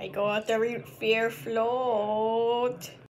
I got the fear float.